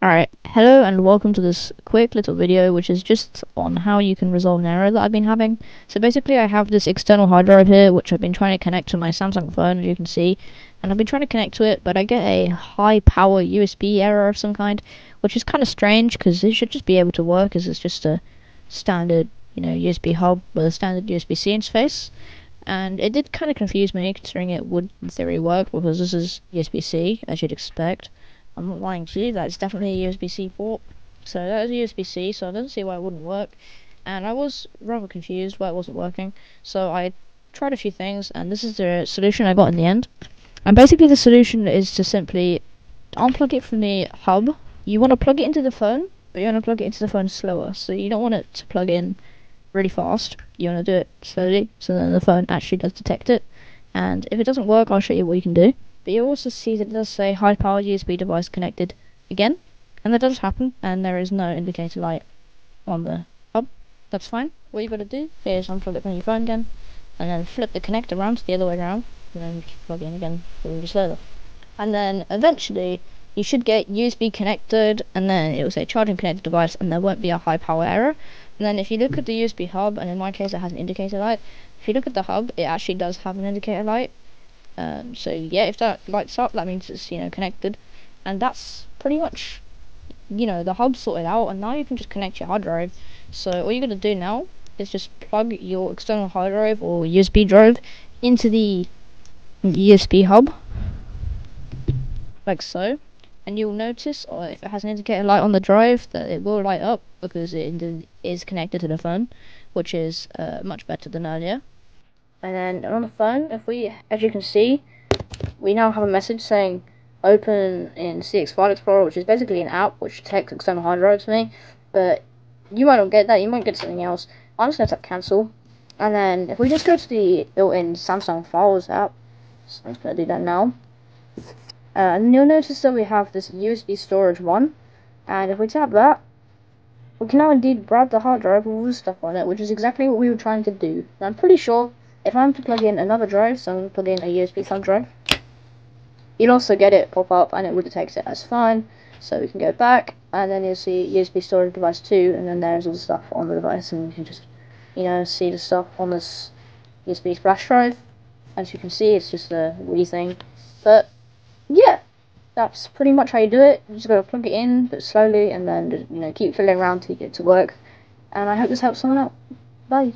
Alright, hello and welcome to this quick little video which is just on how you can resolve an error that I've been having. So basically I have this external hard drive here which I've been trying to connect to my Samsung phone as you can see and I've been trying to connect to it but I get a high power USB error of some kind which is kind of strange because it should just be able to work as it's just a standard you know USB hub with a standard USB-C interface and it did kind of confuse me considering it would in theory work because this is USB-C as you'd expect. I'm not lying to you, that's definitely a USB-C port. So that is a USB-C, so I don't see why it wouldn't work. And I was rather confused why it wasn't working, so I tried a few things, and this is the solution I got in the end. And basically the solution is to simply unplug it from the hub. You want to plug it into the phone, but you want to plug it into the phone slower, so you don't want it to plug in really fast. You want to do it slowly, so then the phone actually does detect it. And if it doesn't work, I'll show you what you can do. But you also see that it does say high power USB device connected again. And that does happen, and there is no indicator light on the hub. That's fine. What you've got to do is unplug it from your phone again, and then flip the connector around the other way around, and then just plug in again really slowly. And then eventually you should get USB connected, and then it will say charging connected device, and there won't be a high power error. And then if you look at the USB hub, and in my case it has an indicator light, if you look at the hub, it actually does have an indicator light. Um, so yeah, if that lights up, that means it's you know connected, and that's pretty much you know the hub sorted out. And now you can just connect your hard drive. So all you're gonna do now is just plug your external hard drive or USB drive into the USB hub, like so. And you'll notice, or if it has an indicator light on the drive, that it will light up because it is connected to the phone, which is uh, much better than earlier. And then on the phone, if we, as you can see, we now have a message saying open in CX File Explorer, which is basically an app which takes external hard drives for me. But you might not get that, you might get something else. I'm just going to tap cancel. And then if we just go to the built-in Samsung Files app, so I'm just going to do that now. Uh, and you'll notice that we have this USB storage one. And if we tap that, we can now indeed grab the hard drive with all the stuff on it, which is exactly what we were trying to do. And I'm pretty sure if I'm to plug in another drive, so I'm going to plug in a USB thumb drive, you'll also get it pop up and it will detect it as fine. So we can go back and then you'll see USB storage device 2 and then there's all the stuff on the device and you can just, you know, see the stuff on this USB flash drive. As you can see, it's just a wee thing. But, yeah, that's pretty much how you do it. You just gotta plug it in, but slowly, and then, you know, keep fiddling around till you get it to work. And I hope this helps someone out. Bye.